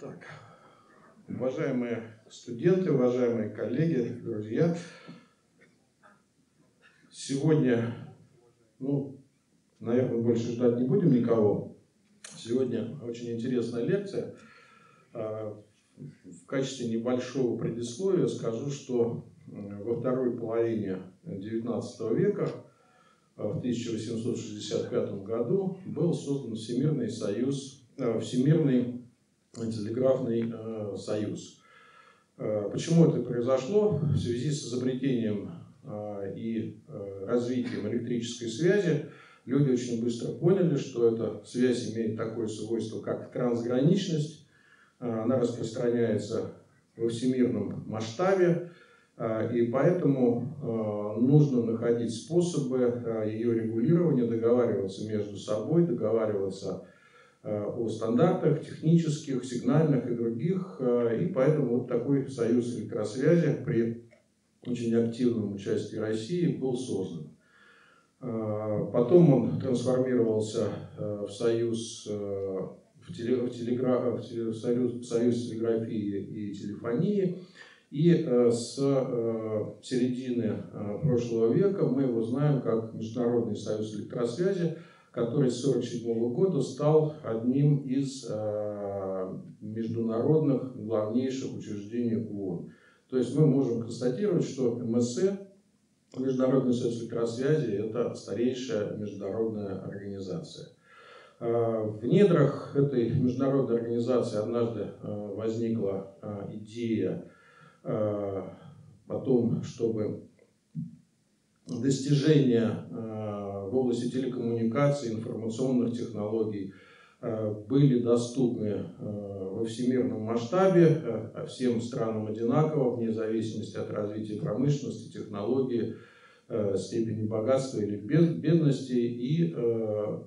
Так. Уважаемые студенты, уважаемые коллеги, друзья, сегодня, ну, наверное, больше ждать не будем никого. Сегодня очень интересная лекция. А, в качестве небольшого предисловия скажу, что во второй половине XIX века, а, в 1865 году, был создан Всемирный союз, а, Всемирный телеграфный союз. Почему это произошло? В связи с изобретением и развитием электрической связи люди очень быстро поняли, что эта связь имеет такое свойство, как трансграничность. Она распространяется во всемирном масштабе, и поэтому нужно находить способы ее регулирования, договариваться между собой, договариваться о стандартах технических, сигнальных и других. И поэтому вот такой союз электросвязи при очень активном участии России был создан. А, потом он трансформировался э, в союз, э, в, теле, в, телегра, в, теле, в союз, союз телеграфии и телефонии. И э, с середины прошлого века мы его знаем как Международный союз электросвязи, который с 1947 года стал одним из международных главнейших учреждений ООН. То есть мы можем констатировать, что МСЭ Международный союз электросвязи – это старейшая международная организация. А, в недрах этой международной организации однажды а, возникла идея о том, чтобы достижения в области телекоммуникаций, информационных технологий были доступны во всемирном масштабе всем странам одинаково, вне зависимости от развития промышленности, технологии, Э, степени богатства или бедности. И э,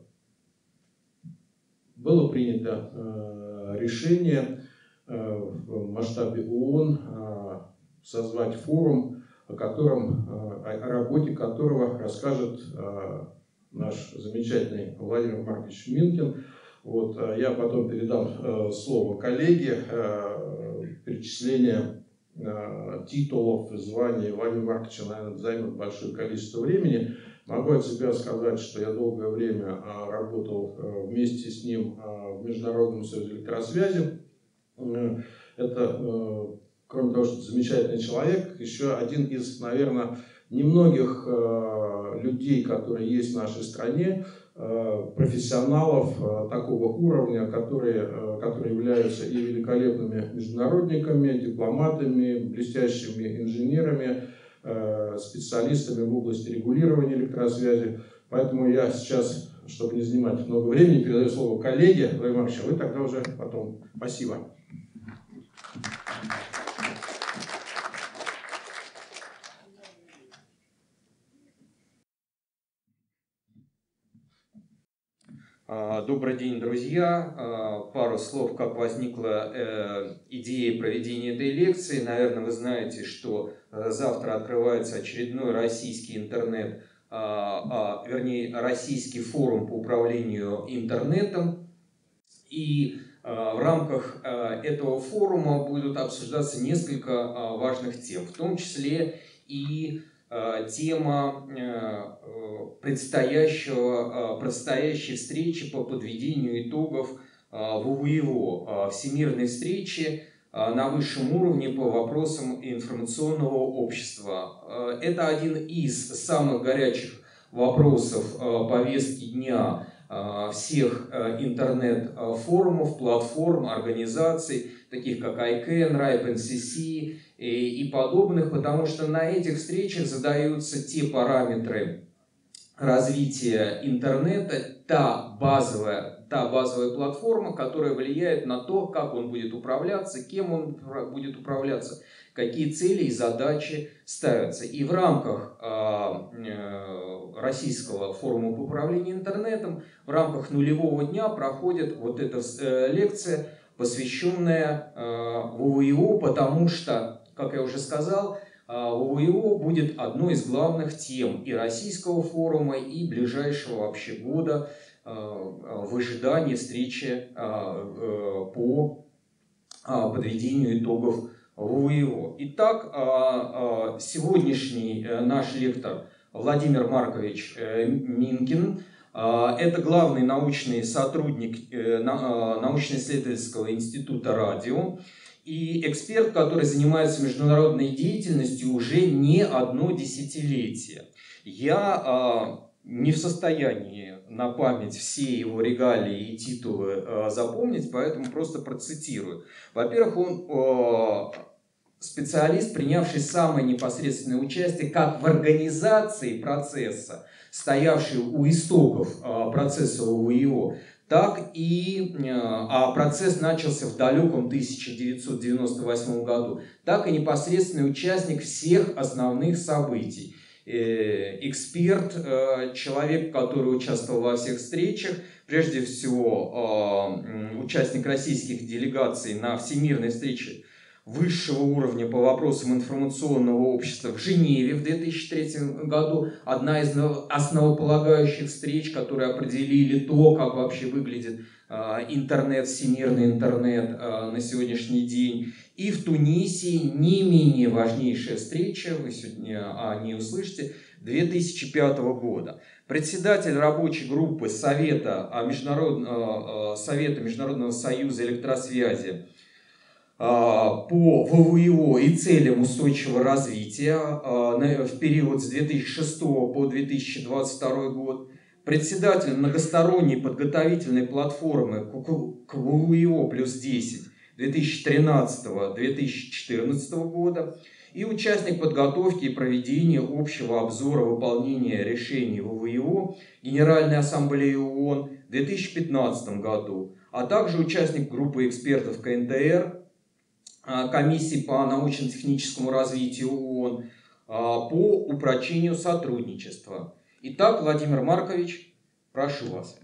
было принято э, решение в масштабе ООН созвать форум, о, котором, о работе которого расскажет наш замечательный Владимир Маркович Минкин. Вот, я потом передам слово коллеге. Перечисление Э, титулов, званий Владимира Марковича, наверное, займет большое количество времени. Могу от себя сказать, что я долгое время э, работал э, вместе с ним в Международном союзе электросвязи. Это, кроме того, что замечательный человек, еще один из, наверное, немногих людей, которые есть в нашей стране, Э, профессионалов э, такого уровня, которые, э, которые являются и великолепными международниками, дипломатами, блестящими инженерами, специалистами в области регулирования электросвязи. Поэтому я сейчас, чтобы не занимать много времени, передаю слово коллеге Владимир а вы тогда уже потом. Спасибо. Добрый день, друзья. А, пару слов, как возникла э, идея проведения этой лекции. Наверное, вы знаете, что э, завтра открывается очередной российский интернет, а, вернее, российский форум по управлению интернетом. И в рамках этого форума будут обсуждаться несколько важных тем, в том числе и тема э, предстоящего, э, предстоящей встречи по подведению итогов ВВИВО, Всемирной встречи на высшем уровне по вопросам информационного общества. Это один из самых горячих вопросов повестки дня всех интернет-форумов, платформ, организаций, таких как ICANN, RIPE NCC и подобных, потому что на этих встречах задаются те параметры развития интернета, та базовая, та базовая платформа, которая влияет на то, как он будет управляться, кем он будет управляться, какие цели и задачи ставятся. И в рамках а, э, российского форума по управлению интернетом, в рамках нулевого дня проходит вот эта э, лекция, посвященная э, ВВИО, потому что как я уже сказал, а, будет одной из главных тем и российского форума, и ближайшего вообще года а, в ожидании встречи а, э, по подведению итогов ВВИО. Итак, сегодняшний э, наш лектор Владимир Маркович э, Минкин – это главный научный сотрудник научно-исследовательского института радио и эксперт, который занимается международной деятельностью уже не одно десятилетие. Я не в состоянии на память все его регалии и титулы э, запомнить, поэтому просто процитирую. Во-первых, он э, специалист, принявший самое непосредственное участие как в организации процесса, стоявший у истоков э, процесса ОВИО, так и, э, а процесс начался в далеком 1998 году, так и непосредственный участник всех основных событий – Э, эксперт, э, человек, который участвовал во всех встречах, прежде всего участник российских делегаций на всемирной встрече высшего уровня по вопросам информационного общества в Женеве в 2003 году. Одна из основополагающих встреч, которые определили то, как вообще выглядит интернет, всемирный интернет на сегодняшний день. И в Тунисе не менее важнейшая встреча, вы сегодня о ней услышите, 2005 года. Председатель рабочей группы Совета, международного, Совета Международного союза электросвязи а, по ВВИО и целям устойчивого развития а, в период с 2006 по 2022 год, председатель многосторонней подготовительной платформы к ВВИО плюс 10 2013-2014 года и участник подготовки и проведения общего обзора выполнения решений ВВИО Генеральной Ассамблеи ООН в 2015 году, а также участник группы экспертов КНТР, а, комиссии по научно-техническому развитию ООН а, по упрочению сотрудничества. Итак, Владимир Маркович, прошу вас.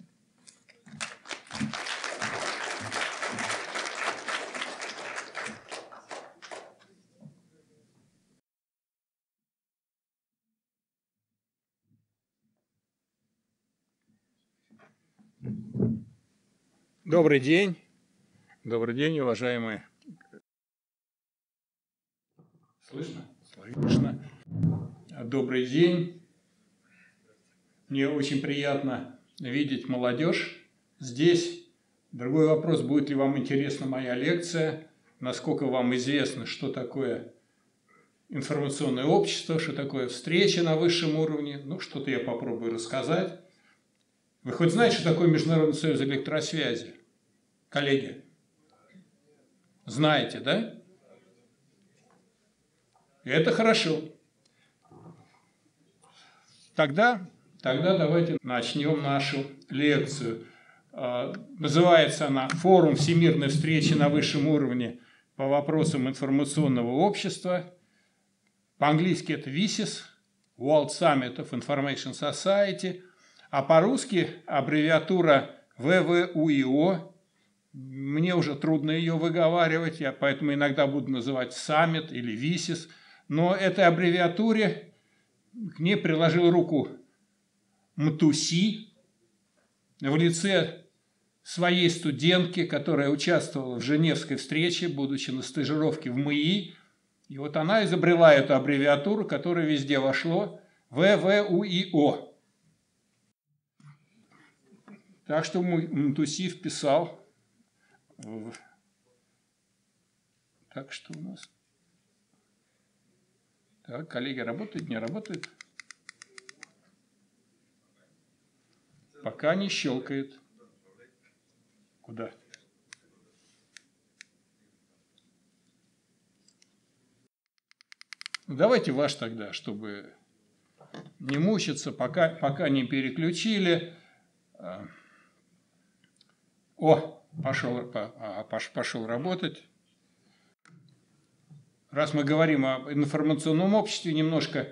Добрый день. Добрый день, уважаемые. Слышно? Слышно. Добрый день. Мне очень приятно видеть молодежь здесь. Другой вопрос, будет ли вам интересна моя лекция, насколько вам известно, что такое информационное общество, что такое встреча на высшем уровне. Ну, что-то я попробую рассказать. Вы хоть знаете, что такое Международный союз электросвязи? коллеги? Знаете, да? Это хорошо. Тогда, тогда давайте начнем нашу лекцию. А, называется она «Форум всемирной встречи на высшем уровне по вопросам информационного общества». По-английски это WISIS, World Summit of Information Society, а по-русски аббревиатура ВВУИО мне уже трудно ее выговаривать, я поэтому иногда буду называть саммит или висис. Но этой аббревиатуре к ней приложил руку Мтуси в лице своей студентки, которая участвовала в Женевской встрече, будучи на стажировке в МИИ. И вот она изобрела эту аббревиатуру, которая везде вошло, ВВУИО. Так что Мтуси вписал так, что у нас? Так, коллеги, работают, не работают? Пока не щелкает. Куда? Давайте ваш тогда, чтобы не мучиться, пока, пока не переключили. А. О, пошел, пошел работать. Раз мы говорим об информационном обществе, немножко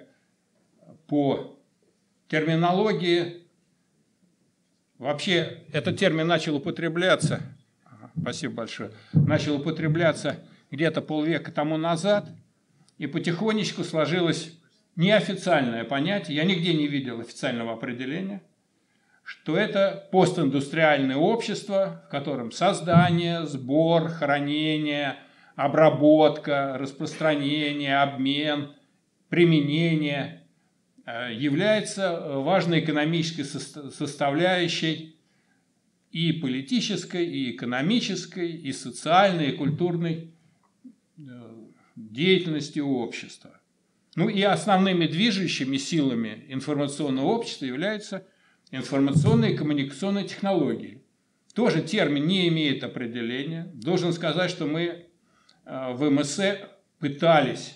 по терминологии. Вообще, этот термин начал употребляться, спасибо большое, начал употребляться где-то полвека тому назад, и потихонечку сложилось неофициальное понятие, я нигде не видел официального определения, что это постиндустриальное общество, в котором создание, сбор, хранение, обработка, распространение, обмен, применение э, является важной экономической составляющей и политической, и экономической, и социальной, и культурной э, деятельности общества. Ну и основными движущими силами информационного общества являются информационные и коммуникационные технологии. Тоже термин не имеет определения. Должен сказать, что мы э, в МСЭ пытались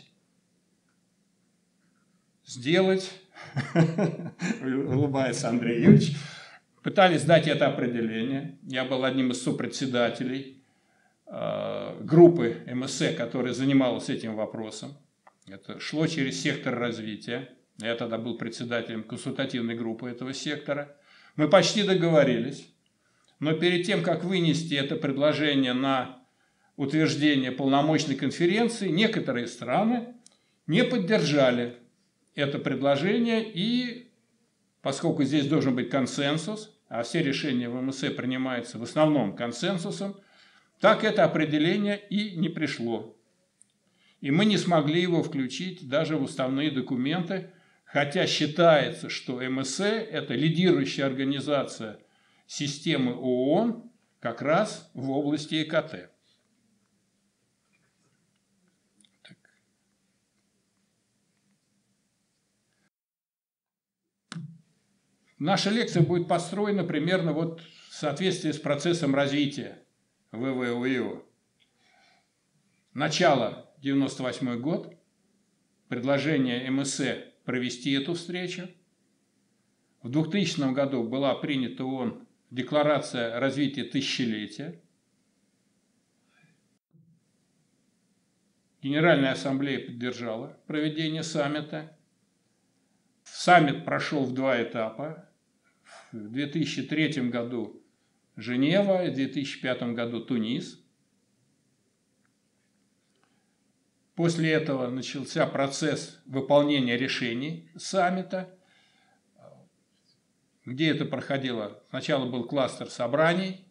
сделать, улыбается Андрей Юрьевич, пытались дать это определение. Я был одним из сопредседателей э, группы МСЭ, которая занималась этим вопросом. Это шло через сектор развития. Я тогда был председателем консультативной группы этого сектора. Мы почти договорились. Но перед тем, как вынести это предложение на утверждение полномочной конференции, некоторые страны не поддержали это предложение. И поскольку здесь должен быть консенсус, а все решения в МСЭ принимаются в основном консенсусом, так это определение и не пришло. И мы не смогли его включить даже в уставные документы, хотя считается, что МСЭ – это лидирующая организация системы ООН как раз в области ЭКТ. Наша лекция будет построена примерно вот в соответствии с процессом развития ВВУИО. Начало 98 год, предложение МСЭ провести эту встречу. В 2000 году была принята ООН Декларация развития тысячелетия. Генеральная ассамблея поддержала проведение саммита. Саммит прошел в два этапа. В 2003 году Женева, в 2005 году Тунис. После этого начался процесс выполнения решений саммита, где это проходило. Сначала был кластер собраний,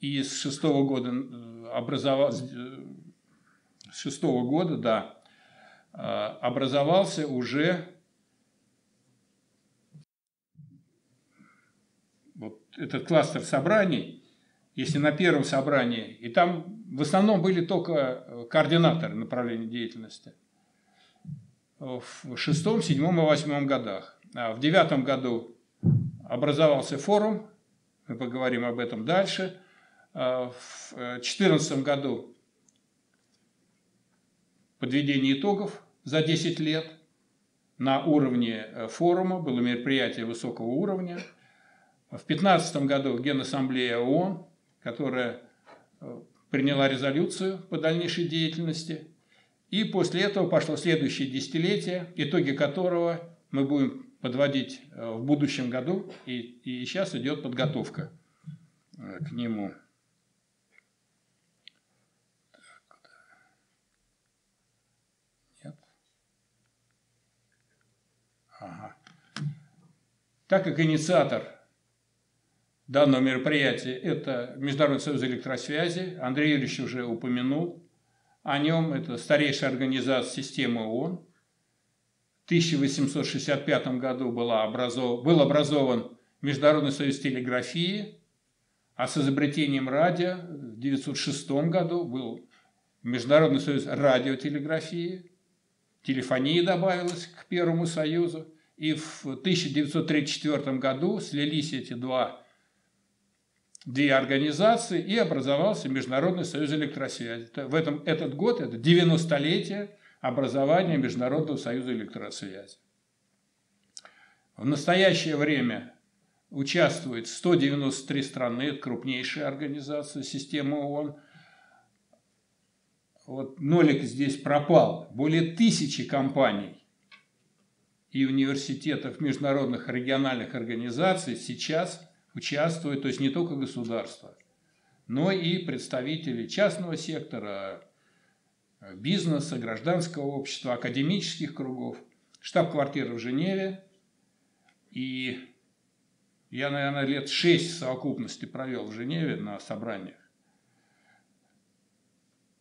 и с шестого года э, образовался, э, с шестого года, да, э, образовался уже вот этот кластер собраний, если на первом собрании, и там в основном были только э, координаторы направления деятельности, в шестом, седьмом и восьмом годах. А в девятом году образовался форум, мы поговорим об этом дальше. А в четырнадцатом году подведение итогов за 10 лет на уровне э, форума, было мероприятие высокого уровня. В 2015 году Генассамблея ООН которая э, приняла резолюцию по дальнейшей деятельности. И после этого пошло следующее десятилетие, итоги которого мы будем подводить э, в будущем году, и, и сейчас идет подготовка э, к нему. Нет. Ага. Так как инициатор данного мероприятия – это Международный союз электросвязи. Андрей Юрьевич уже упомянул о нем. Это старейшая организация системы ООН. В 1865 году была образов... был образован Международный союз телеграфии, а с изобретением радио в 1906 году был Международный союз радиотелеграфии, телефонии добавилась к Первому союзу, и в 1934 году слились эти два две организации, и образовался Международный союз электросвязи. В этом, этот год – это 90-летие образования Международного союза электросвязи. В настоящее время участвует 193 страны, это крупнейшая организация системы ООН. Вот нолик здесь пропал. Более тысячи компаний и университетов международных региональных организаций сейчас – участвуют, то есть не только государство, но и представители частного сектора, бизнеса, гражданского общества, академических кругов, штаб-квартира в Женеве. И Я, наверное, лет шесть в совокупности провел в Женеве на собраниях.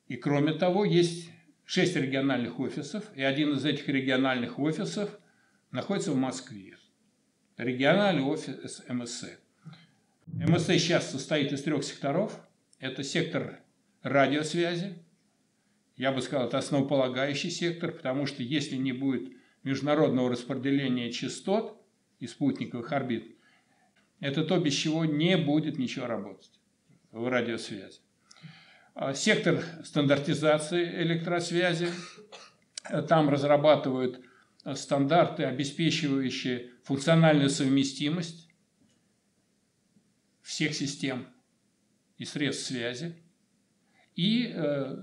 И кроме того, есть шесть региональных офисов, и один из этих региональных офисов находится в Москве. Региональный офис МСЭ. МСЭ сейчас состоит из трех секторов. Это сектор радиосвязи. Я бы сказал, это основополагающий сектор, потому что если не будет международного распределения частот и спутниковых орбит, это то, без чего не будет ничего работать в радиосвязи. А, сектор стандартизации электросвязи. Там разрабатывают стандарты, обеспечивающие функциональную совместимость всех систем и средств связи. И э,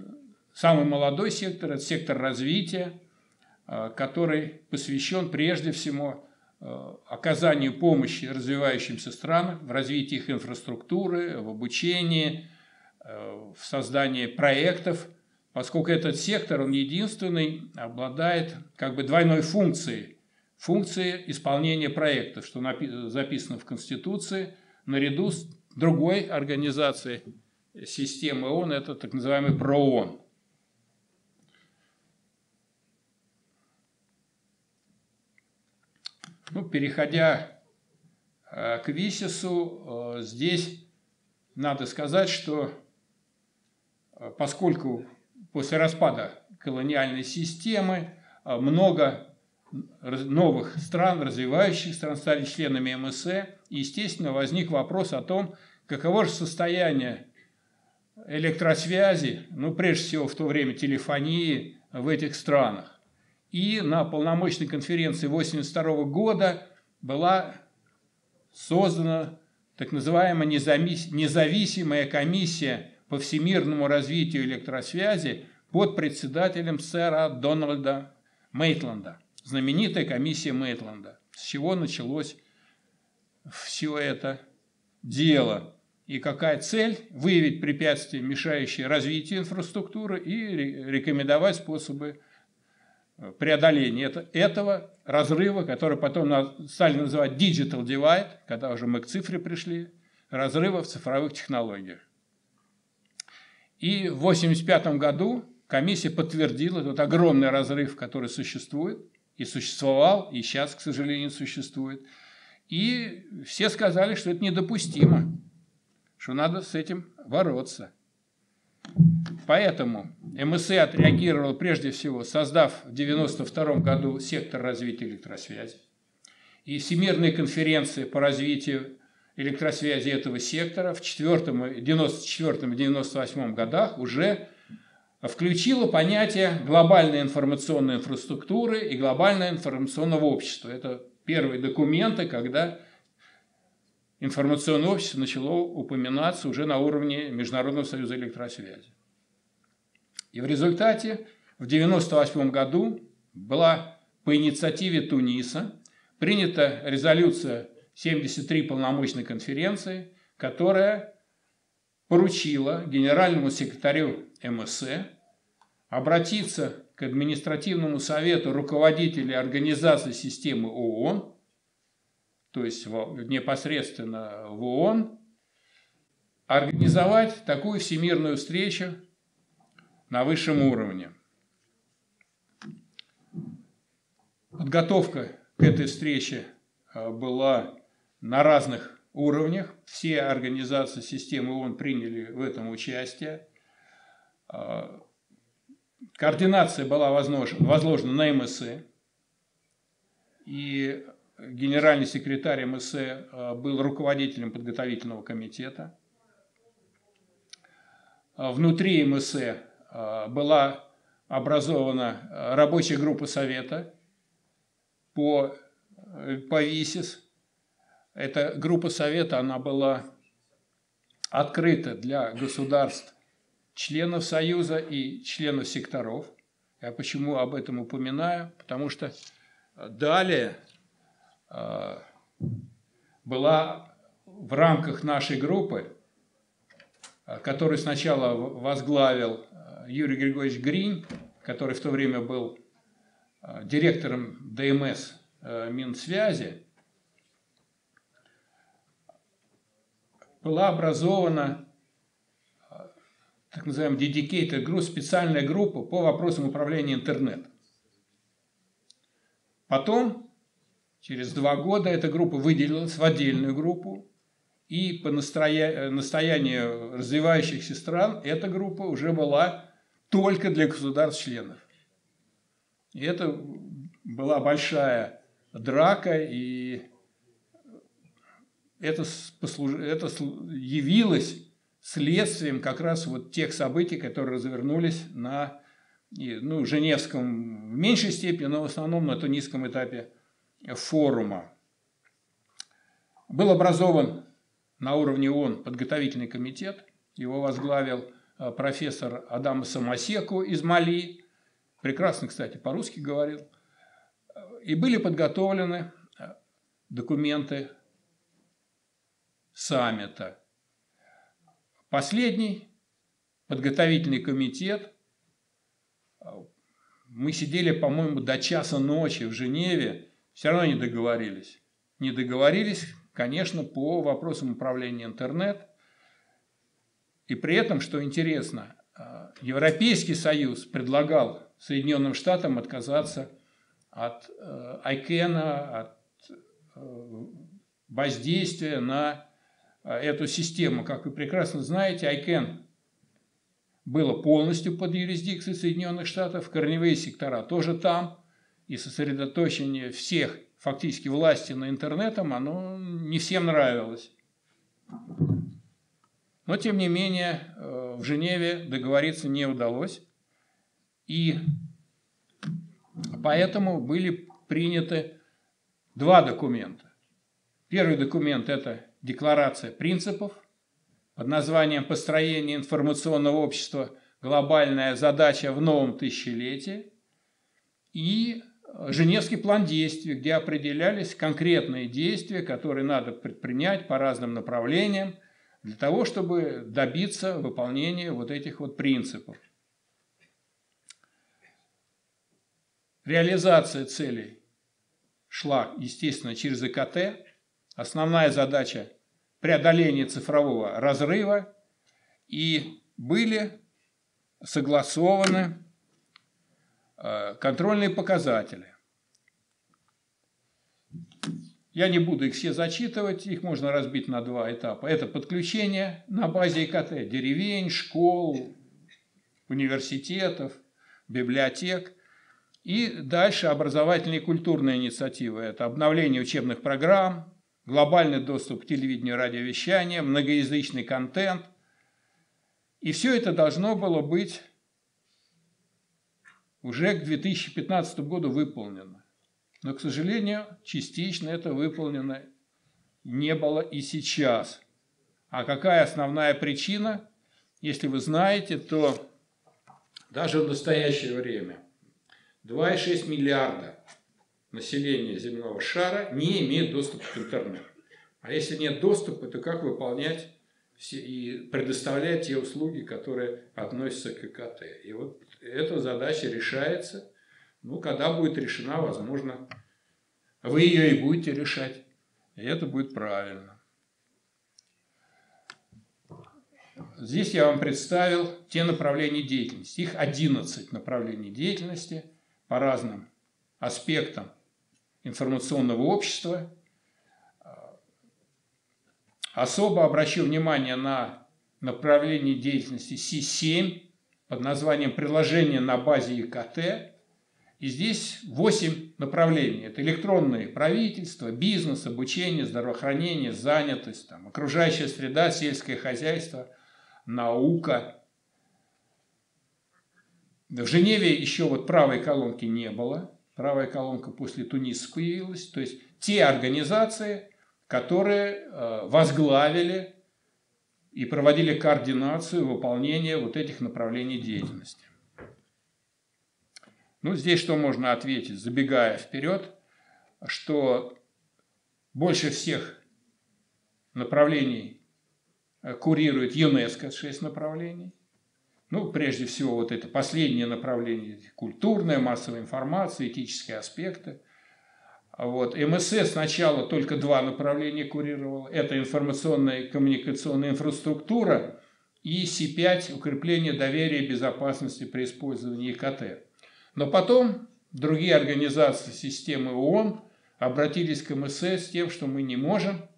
самый молодой сектор – это сектор развития, э, который посвящен прежде всего э, оказанию помощи развивающимся странам в развитии их инфраструктуры, в обучении, в создании проектов, поскольку этот сектор, он единственный, обладает как бы двойной функцией. Функцией исполнения проектов, что записано в Конституции, наряду с другой организацией системы ООН, это так называемый ПРООН. Ну, переходя э, к ВИСИСу, э, здесь надо сказать, что э, поскольку после распада колониальной системы много новых стран, развивающих стран стали членами МСЭ, и, естественно, возник вопрос о том, каково же состояние электросвязи, ну, прежде всего, в то время телефонии в этих странах. И на полномочной конференции 1982 года была создана так называемая независимая комиссия по всемирному развитию электросвязи под председателем сэра Дональда Мейтланда, знаменитая комиссия Мейтланда. С чего началось все это дело? И какая цель? Выявить препятствия, мешающие развитию инфраструктуры и рекомендовать способы э, преодоления этого разрыва, который потом стали называть digital divide, когда уже мы к цифре пришли, разрыва в цифровых технологиях. И в 1985 году комиссия подтвердила этот огромный разрыв, который существует, и существовал, и сейчас, к сожалению, существует. И все сказали, что это недопустимо что надо с этим бороться. Поэтому МСЭ отреагировал прежде всего, создав в 1992 году сектор развития электросвязи. И Всемирная конференция по развитию электросвязи этого сектора в 1994-1998 годах уже включила понятие глобальной информационной инфраструктуры и глобального информационного общества. Это первые документы, когда информационное общество начало упоминаться уже на уровне Международного союза электросвязи. И в результате в 1998 году была по инициативе Туниса принята резолюция 73 полномочной конференции, которая поручила генеральному секретарю МСЭ обратиться к административному совету руководителей организации системы ООН то есть непосредственно в ООН, организовать такую всемирную встречу на высшем уровне. Подготовка к этой встрече а, была на разных уровнях. Все организации системы ООН приняли в этом участие. А, координация была возложена на МСЭ. И генеральный секретарь МСЭ э, был руководителем подготовительного комитета. Э, внутри МСЭ э, была образована рабочая группа совета по, по ВИСИС. Эта группа совета, она была открыта для государств, членов Союза и членов секторов. Я почему об этом упоминаю? Потому что далее а, была в рамках нашей группы, а, которую сначала возглавил а, Юрий Григорьевич Грин, который в то время был директором ДМС Минсвязи, была образована так называемая dedicated group, специальная группа по вопросам управления интернет. Потом, через два года, эта группа выделилась в отдельную группу, и по настоя... настоянию развивающихся стран эта группа уже была только для государств-членов. И это была большая драка, и это, послуж... это явилось следствием как раз вот тех событий, которые развернулись на ну, Женевском в меньшей степени, но в основном на тунисском этапе форума. Был образован на уровне ООН подготовительный комитет, его возглавил э, профессор Адам Самосеку из Мали, прекрасно, кстати, по-русски говорил, и были подготовлены э, документы саммита. Последний подготовительный комитет, мы сидели, по-моему, до часа ночи в Женеве, все равно не договорились. Не договорились, конечно, по вопросам управления интернет. И при этом, что интересно, Европейский Союз предлагал Соединенным Штатам отказаться от Айкена, от э, воздействия на эту систему. Как вы прекрасно знаете, ICANN было полностью под юрисдикцией Соединенных Штатов, корневые сектора тоже там, и сосредоточение всех фактически власти на интернетом, оно не всем нравилось. Но, тем не менее, э, в Женеве договориться не удалось. И поэтому были приняты два документа. Первый документ – это декларация принципов под названием «Построение информационного общества. Глобальная задача в новом тысячелетии» и Женевский план действий, где определялись конкретные действия, которые надо предпринять по разным направлениям для того, чтобы добиться выполнения вот этих вот принципов. Реализация целей шла, естественно, через ИКТ, Основная задача – преодоление цифрового разрыва и были согласованы э, контрольные показатели. Я не буду их все зачитывать, их можно разбить на два этапа. Это подключение на базе ИКТ деревень, школ, университетов, библиотек. И дальше образовательные и культурные инициативы. Это обновление учебных программ, глобальный доступ к телевидению радиовещанию, многоязычный контент. И все это должно было быть уже к 2015 году выполнено. Но, к сожалению, частично это выполнено не было и сейчас. А какая основная причина? Если вы знаете, то даже в настоящее время 2,6 миллиарда населения земного шара не имеет доступа к интернету. А если нет доступа, то как выполнять все, и предоставлять те услуги, которые относятся к ИКТ? И вот эта задача решается, ну, когда будет решена, возможно, вы ее и будете решать. И это будет правильно. Здесь я вам представил те направления деятельности. Их 11 направлений деятельности по разным аспектам информационного общества. Особо обращу внимание на направление деятельности Си-7 под названием «Приложение на базе ИКТ». И здесь 8 направлений. Это электронное правительство, бизнес, обучение, здравоохранение, занятость, там, окружающая среда, сельское хозяйство, наука. В Женеве еще вот правой колонки не было правая колонка после Туниса появилась. То есть те организации, которые э, возглавили и проводили координацию выполнения вот этих направлений деятельности. Ну, здесь что можно ответить, забегая вперед, что больше всех направлений э, курирует ЮНЕСКО, 6 направлений. Ну, прежде всего, вот это последнее направление – культурная, массовая информация, этические аспекты. Вот. МСС сначала только два направления курировал. Это информационная и коммуникационная инфраструктура и С5 – укрепление доверия и безопасности при использовании ИКТ. Но потом другие организации системы ООН обратились к МСС с тем, что мы не можем.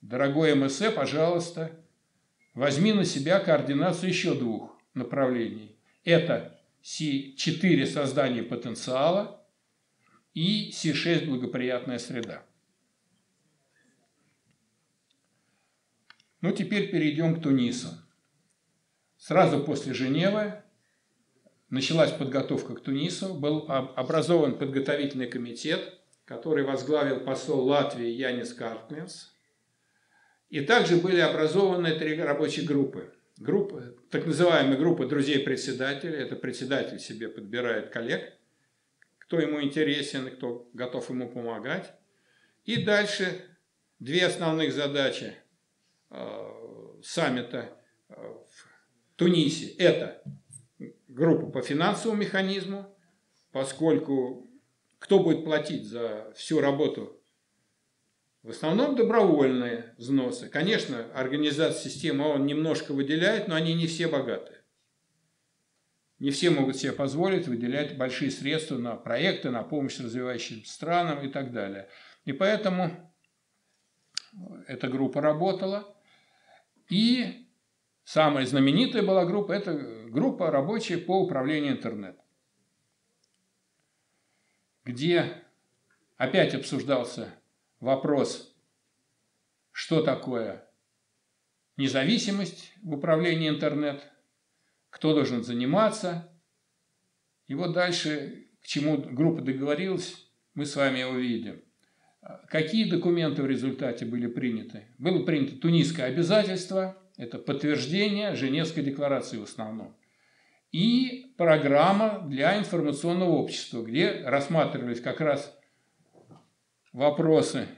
Дорогой МСС, пожалуйста, возьми на себя координацию еще двух направлений. Это С4 – создание потенциала – и С6 – благоприятная среда. Ну, теперь перейдем к Тунису. Сразу после Женевы началась подготовка к Тунису, был образован подготовительный комитет, который возглавил посол Латвии Янис Карпнес. И также были образованы три рабочие группы. Группа, так называемая группа друзей председателя, это председатель себе подбирает коллег – кто ему интересен, кто готов ему помогать. И дальше две основных задачи э, саммита э, в Тунисе. Это группа по финансовому механизму, поскольку кто будет платить за всю работу? В основном добровольные взносы. Конечно, организация системы он немножко выделяет, но они не все богатые. Не все могут себе позволить выделять большие средства на проекты, на помощь развивающимся странам и так далее. И поэтому эта группа работала. И самая знаменитая была группа, это группа рабочая по управлению интернетом, где опять обсуждался вопрос, что такое независимость в управлении интернет, кто должен заниматься. И вот дальше, к чему группа договорилась, мы с вами увидим. Какие документы в результате были приняты? Было принято тунисское обязательство, это подтверждение Женевской декларации в основном. И программа для информационного общества, где рассматривались как раз вопросы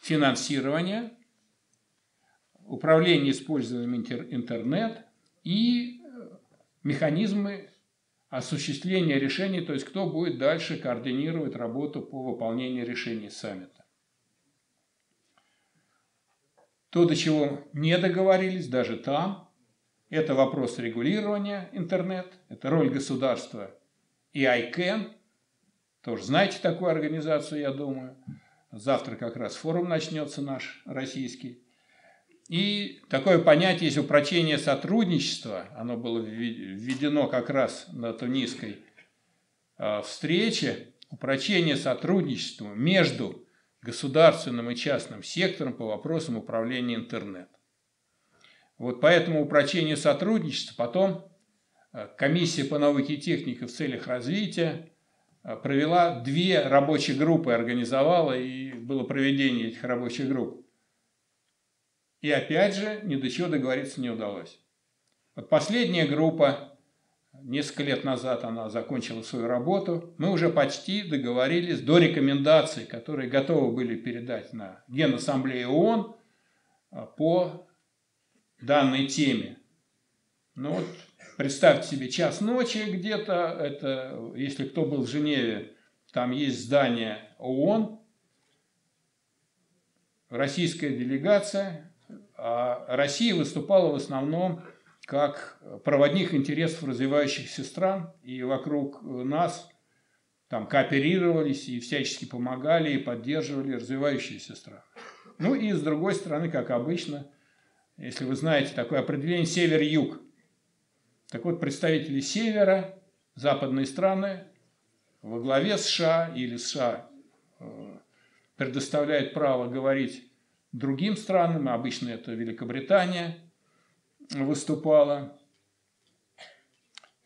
финансирования, управление использованием интернет и э, механизмы осуществления решений, то есть кто будет дальше координировать работу по выполнению решений саммита. То, до чего не договорились даже там, это вопрос регулирования интернет, это роль государства и ICANN, тоже знаете такую организацию, я думаю. Завтра как раз форум начнется наш российский. И такое понятие есть упрочение сотрудничества, оно было введено как раз на тунисской а, встрече, упрочение сотрудничества между государственным и частным сектором по вопросам управления интернет. Вот поэтому упрочение сотрудничества потом Комиссия по науке и технике в целях развития а, провела две рабочие группы, организовала, и было проведение этих рабочих групп. И опять же, ни до чего договориться не удалось. Вот последняя группа, несколько лет назад она закончила свою работу, мы уже почти договорились до рекомендаций, которые готовы были передать на Генассамблею ООН а, по данной теме. Ну вот, представьте себе, час ночи где-то, это, если кто был в Женеве, там есть здание ООН, российская делегация, а Россия выступала в основном как проводник интересов развивающихся стран, и вокруг нас там кооперировались и всячески помогали и поддерживали развивающиеся страны. Ну и с другой стороны, как обычно, если вы знаете такое определение север-юг. Так вот, представители севера, западные страны во главе США или США э, предоставляют право говорить другим странам, обычно это Великобритания выступала.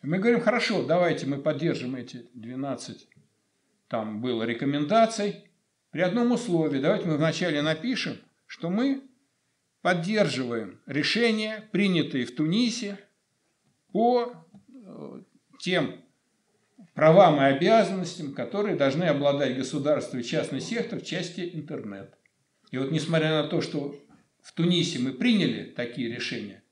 Мы говорим, хорошо, давайте мы поддержим эти 12, там было рекомендаций, при одном условии, давайте мы вначале напишем, что мы поддерживаем решения, принятые в Тунисе по э, тем правам и обязанностям, которые должны обладать государство и частный сектор в части интернета. И вот несмотря на то, что в Тунисе мы приняли такие решения,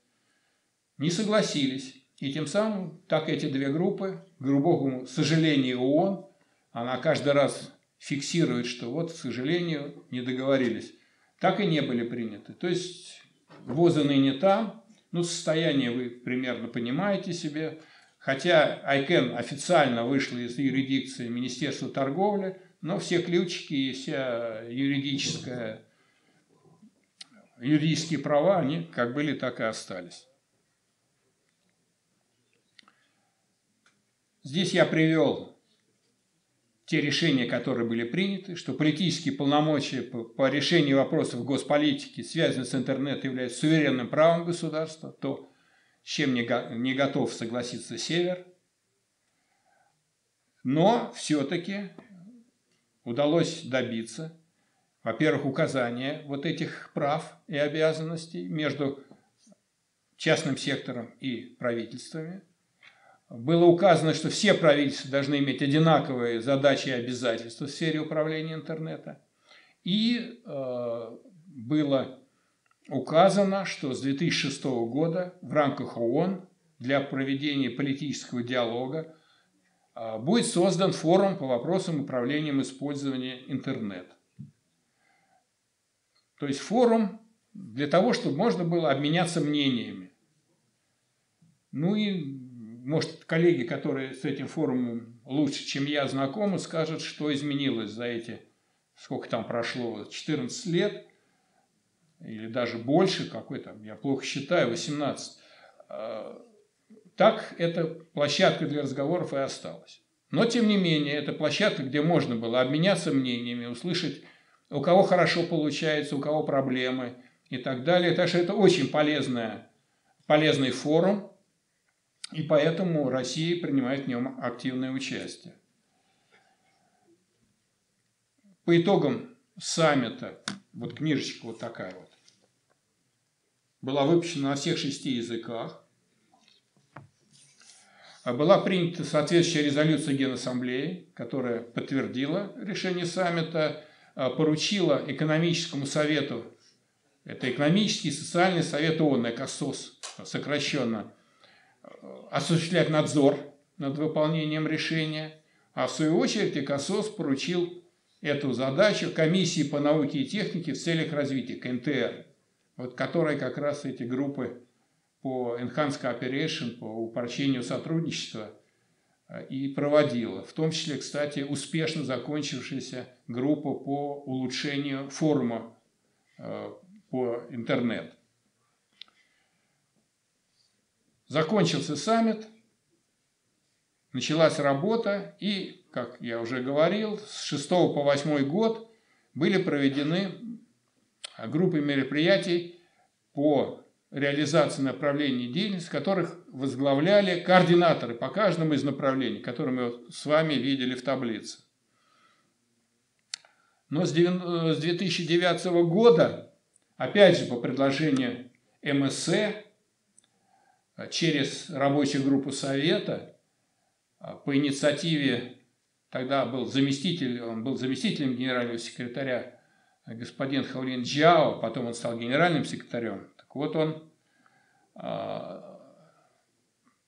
не согласились И тем самым, так эти две группы, к глубокому сожалению ООН, она каждый раз фиксирует, что вот, к сожалению, не договорились, так и не были приняты. То есть ВОЗы ныне там, ну, состояние вы примерно понимаете себе, хотя ICANN официально вышла из юрисдикции Министерства торговли, но все ключики и вся юридическая, юридические права, они как были, так и остались. Здесь я привел те решения, которые были приняты, что политические полномочия по, по решению вопросов госполитики, связанных с интернетом, являются суверенным правом государства, то, с чем не, не готов согласиться Север. Но все-таки удалось добиться, во-первых, указания вот этих прав и обязанностей между частным сектором и правительствами – было указано, что все правительства должны иметь одинаковые задачи и обязательства в сфере управления интернета. И э, было указано, что с 2006 года в рамках ООН для проведения политического диалога э, будет создан форум по вопросам управления использования интернета. То есть форум для того, чтобы можно было обменяться мнениями. Ну и может, коллеги, которые с этим форумом лучше, чем я, знакомы, скажут, что изменилось за эти, сколько там прошло, 14 лет, или даже больше, какой там, я плохо считаю, 18. А, так эта площадка для разговоров и осталась. Но, тем не менее, это площадка, где можно было обменяться мнениями, услышать, у кого хорошо получается, у кого проблемы и так далее. Так что это очень полезная, полезный форум, и поэтому Россия принимает в нем активное участие. По итогам саммита, вот книжечка вот такая вот, была выпущена на всех шести языках, была принята соответствующая резолюция Генассамблеи, которая подтвердила решение саммита, поручила экономическому совету, это экономический и социальный совет ООН, ЭКОСОС, сокращенно, осуществлять надзор над выполнением решения, а в свою очередь ЭКОСОС поручил эту задачу комиссии по науке и технике в целях развития, КНТР, вот которая как раз эти группы по Enhanced Cooperation, по упрощению сотрудничества э, и проводила. В том числе, кстати, успешно закончившаяся группа по улучшению форума э, по интернету. Закончился саммит, началась работа, и, как я уже говорил, с 6 по 8 год были проведены группы мероприятий по реализации направлений деятельности, которых возглавляли координаторы по каждому из направлений, которые мы с вами видели в таблице. Но с 2009 года, опять же по предложению МСЭ, через рабочую группу совета а, по инициативе, тогда был заместитель, он был заместителем генерального секретаря а, господин Хаулин Джао, потом он стал генеральным секретарем. Так вот он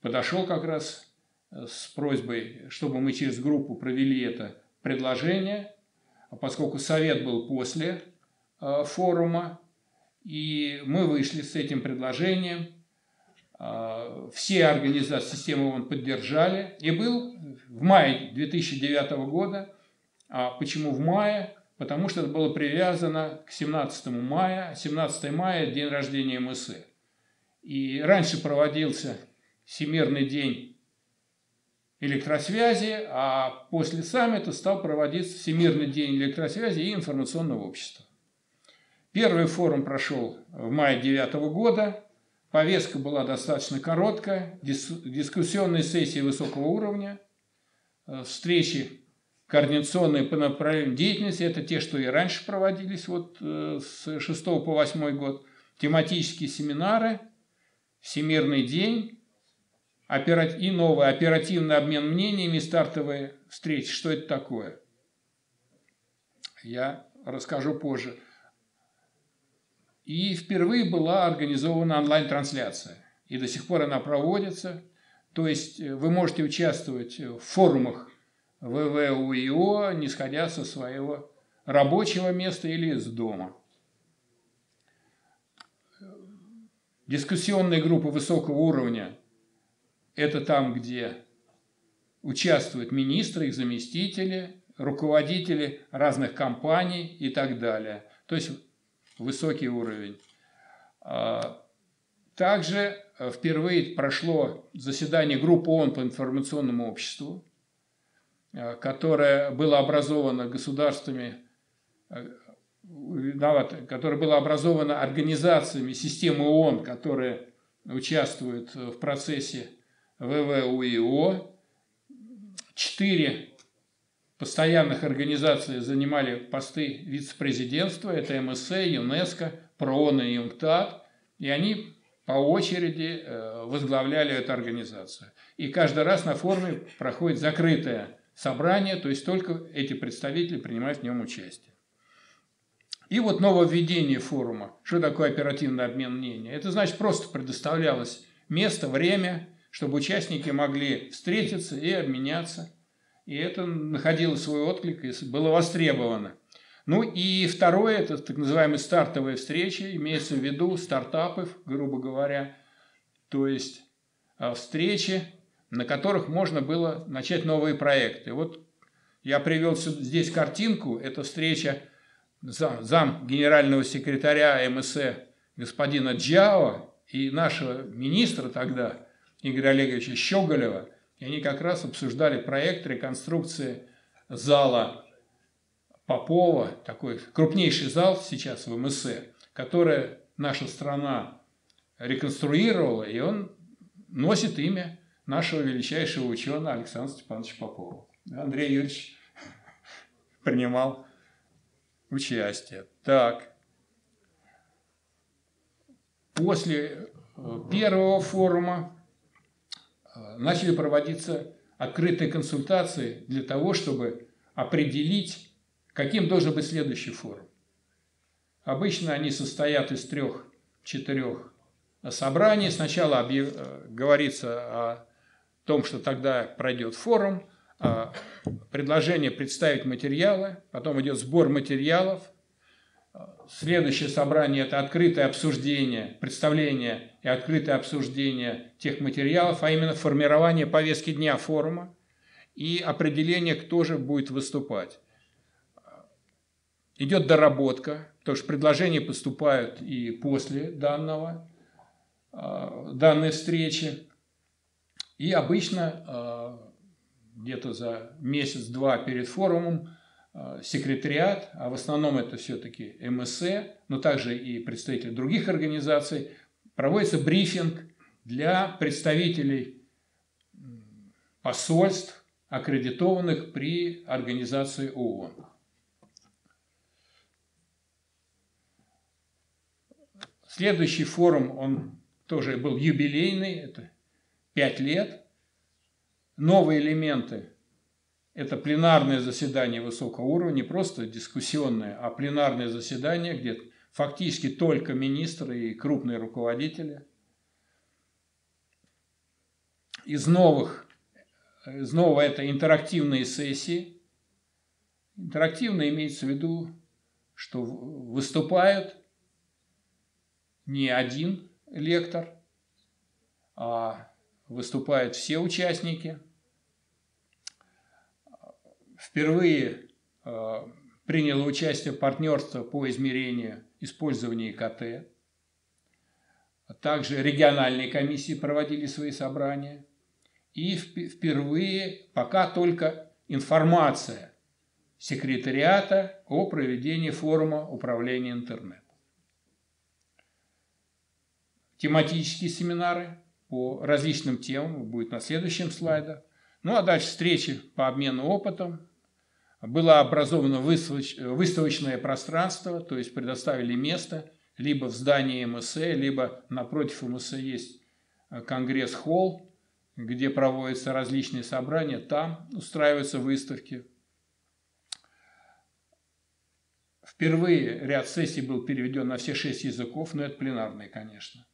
подошел как раз с просьбой, чтобы мы через группу провели это предложение, поскольку совет был после форума, и мы вышли с этим предложением – а, все организации системы ООН поддержали. И был в мае 2009 года. А почему в мае? Потому что это было привязано к 17 мая. 17 мая – день рождения МСЭ. И раньше проводился Всемирный день электросвязи, а после саммита стал проводиться Всемирный день электросвязи и информационного общества. Первый форум прошел в мае 2009 года. Повестка была достаточно короткая, дискуссионные сессии высокого уровня, э, встречи координационные по направлению деятельности, это те, что и раньше проводились вот э, с 6 по 8 год, тематические семинары, Всемирный день, и новый оперативный обмен мнениями, стартовые встречи. Что это такое? Я расскажу позже. И впервые была организована онлайн-трансляция. И до сих пор она проводится. То есть э, вы можете участвовать в форумах ВВУИО, не сходя со своего рабочего места или из дома. Дискуссионные группы высокого уровня – это там, где участвуют министры, их заместители, руководители разных компаний и так далее. То есть высокий уровень. А, также э, впервые прошло заседание группы ООН по информационному обществу, э, которое было образовано государствами, э, которое было образовано организациями системы ООН, которые участвуют в процессе ВВУИО. Четыре постоянных организаций занимали посты вице-президентства. Это МСА, ЮНЕСКО, ПРООН и ЮНКТАД. И они по очереди э, возглавляли эту организацию. И каждый раз на форуме проходит закрытое собрание, то есть только эти представители принимают в нем участие. И вот нововведение форума. Что такое оперативный обмен мнений? Это значит, просто предоставлялось место, время, чтобы участники могли встретиться и обменяться и это находило свой отклик и было востребовано. Ну и второе, это так называемые стартовые встречи, имеется в виду стартапы, грубо говоря, то есть а, встречи, на которых можно было начать новые проекты. Вот я привел здесь картинку, это встреча зам, зам генерального секретаря МСЭ господина Джао и нашего министра тогда, Игоря Олеговича Щеголева – и они как раз обсуждали проект реконструкции зала Попова, такой крупнейший зал сейчас в МСЭ, который наша страна реконструировала, и он носит имя нашего величайшего ученого Александра Степановича Попова. Андрей Юрьевич принимал участие. Так. После э, первого форума начали проводиться открытые консультации для того, чтобы определить, каким должен быть следующий форум. Обычно они состоят из трех-четырех собраний. Сначала объяв... Э, говорится о том, что тогда пройдет форум, предложение представить материалы, потом идет сбор материалов, Следующее собрание – это открытое обсуждение, представление и открытое обсуждение тех материалов, а именно формирование повестки дня форума и определение, кто же будет выступать. Идет доработка, потому что предложения поступают и после данного, а, данной встречи. И обычно а, где-то за месяц-два перед форумом секретариат, а в основном это все-таки МСЭ, но также и представители других организаций, проводится брифинг для представителей посольств, аккредитованных при организации ООН. Следующий форум, он тоже был юбилейный, это 5 лет. Новые элементы это пленарное заседание высокого уровня, не просто дискуссионное, а пленарное заседание, где фактически только министры и крупные руководители. Из новых, из нового это интерактивные сессии. Интерактивно имеется в виду, что выступают не один лектор, а выступают все участники – впервые э, приняло участие в партнерстве по измерению использования ИКТ. Также региональные комиссии проводили свои собрания. И впервые пока только информация секретариата о проведении форума управления интернетом. Тематические семинары по различным темам будет на следующем слайде. Ну а дальше встречи по обмену опытом, было образовано выставочное пространство, то есть предоставили место либо в здании МСЭ, либо напротив МСЭ есть э, конгресс-холл, где проводятся различные собрания, там устраиваются выставки. Впервые ряд сессий был переведен на все шесть языков, но это пленарные, конечно,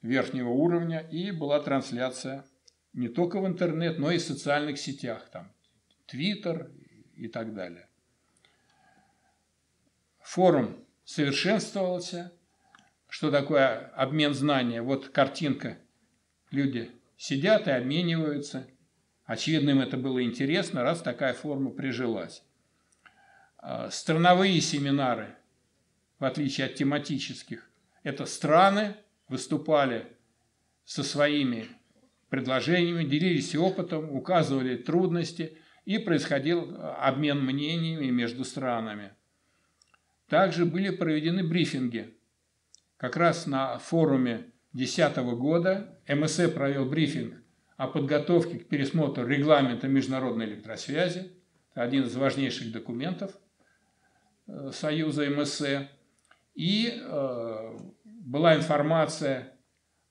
верхнего уровня, и была трансляция не только в интернет, но и в социальных сетях, там, Твиттер и так далее. Форум совершенствовался. Что такое обмен знания? Вот картинка. Люди сидят и обмениваются. Очевидно, им это было интересно, раз такая форма прижилась. А, страновые семинары, в отличие от тематических, это страны выступали со своими предложениями, делились опытом, указывали трудности, и происходил обмен мнениями между странами. Также были проведены брифинги. Как раз на форуме 2010 года МСЭ провел брифинг о подготовке к пересмотру регламента международной электросвязи. Один из важнейших документов э, Союза МСЭ. И э, была информация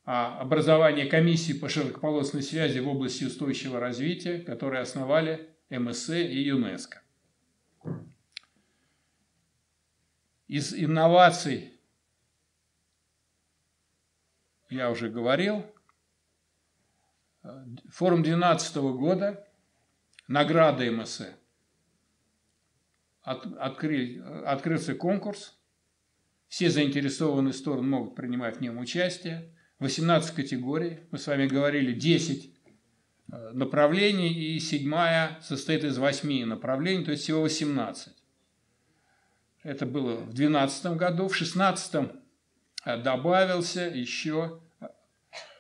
о образовании комиссии по широкополосной связи в области устойчивого развития, которые основали МСЭ и ЮНЕСКО. Из инноваций я уже говорил. Форум 2012 года, награда МСЭ. От, открыли, открылся конкурс. Все заинтересованные стороны могут принимать в нем участие. 18 категорий. Мы с вами говорили 10 э, направлений, и седьмая состоит из 8 направлений, то есть всего 18. Это было в 2012 году. В 2016 э, добавился еще,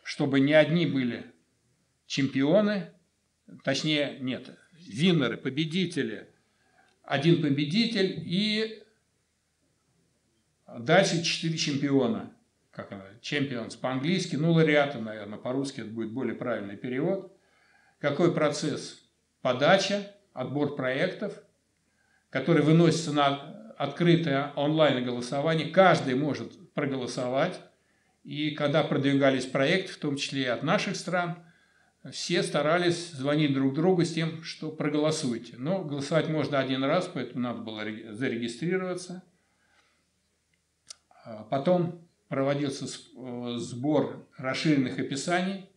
чтобы не одни были чемпионы, точнее, нет, winner ы, победители, один победитель и дальше четыре чемпиона. Как она? Champions по-английски, ну, лауреаты, наверное, по-русски это будет более правильный перевод. Какой процесс? Подача, отбор проектов, который выносится на открытое онлайн-голосование, каждый может проголосовать. И когда продвигались проекты, в том числе и от наших стран, все старались звонить друг другу с тем, что проголосуйте. Но голосовать можно один раз, поэтому надо было зарегистрироваться. А потом проводился э, сбор расширенных описаний